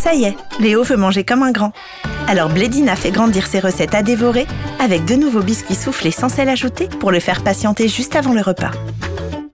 Ça y est, Léo veut manger comme un grand. Alors Blédina fait grandir ses recettes à dévorer avec de nouveaux biscuits soufflés sans sel ajouté pour le faire patienter juste avant le repas.